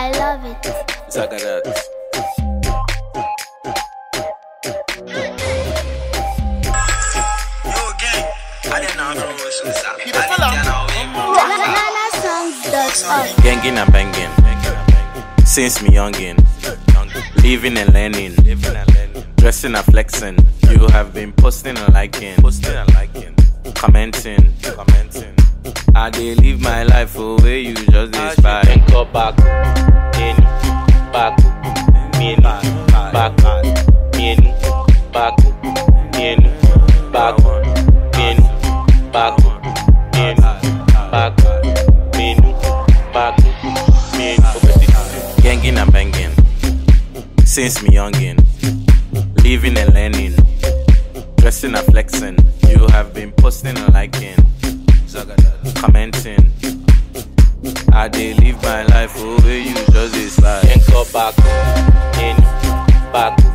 I love it. Zagadat. Yo, gang. I didn't know from where she was at. I didn't know Bananasongs.org. Genging and benging. Since me youngin. Living and learning. Dressing and flexing. You have been posting and liking. Posting and liking. Commenting. Commenting. I dey live my life for where you just ah, dey Back. In. Back. In. Back. In. Back. In. Back. In. Back. In. Genging and benging. Since me youngin. Living and learning. Dressing and flexing. You have been posting and liking. Commenting. I dey live my life oh you just up back. Back.